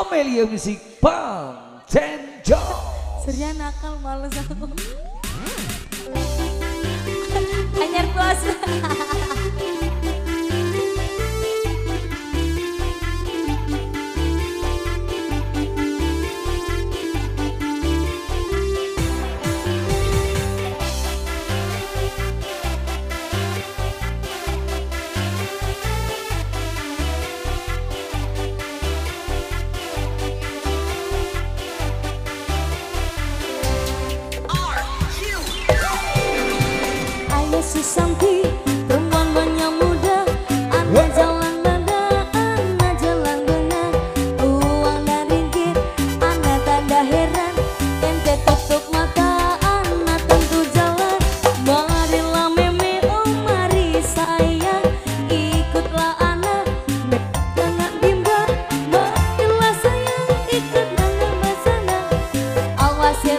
Amelia Music Bang Tenjo. Surya nakal males aku. Anyar puasa. Susanti Perempuan banyak muda anak jalan nada anak jalan benar Uang dan ringgit anak tanda heran Ente tutup mata anak tentu jalan. Marilah meme Oh mari sayang Ikutlah anak, Jangan bimba, Marilah sayang Ikut dengan bersana Awas ya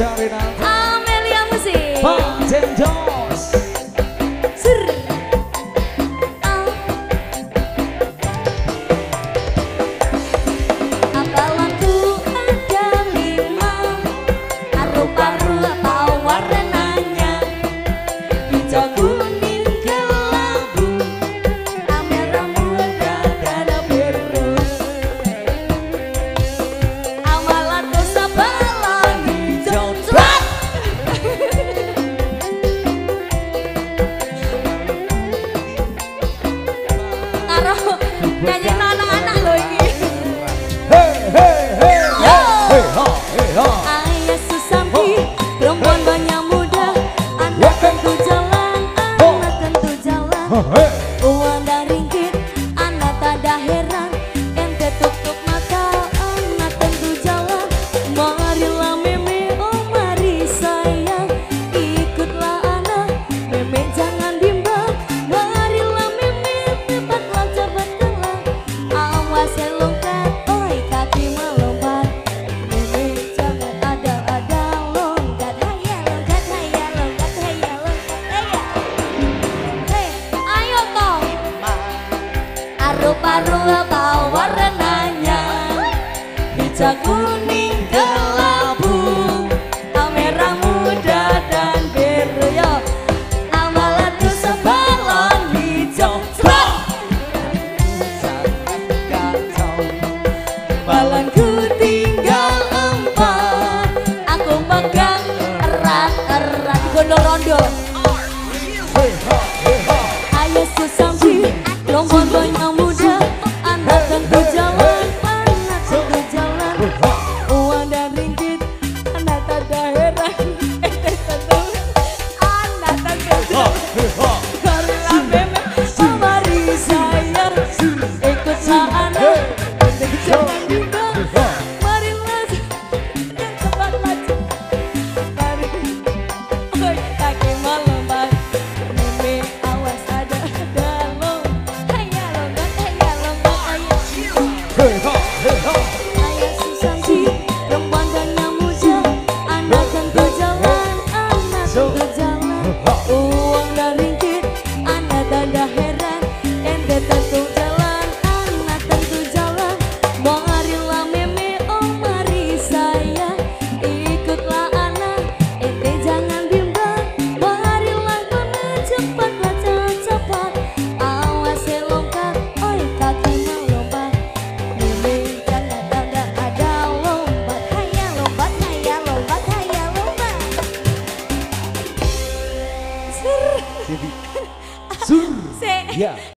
Zarina Amelia Musik Pak Jendong Taruhlah tawar warnanya. Hijau kuning kelabu Merah muda dan biru yo. Amalan nusa balon hijau. Sebab kacau Balonku tinggal empat. Aku megang erat-erat. Gono rondo Ayo susah Lombong-lombong 보자.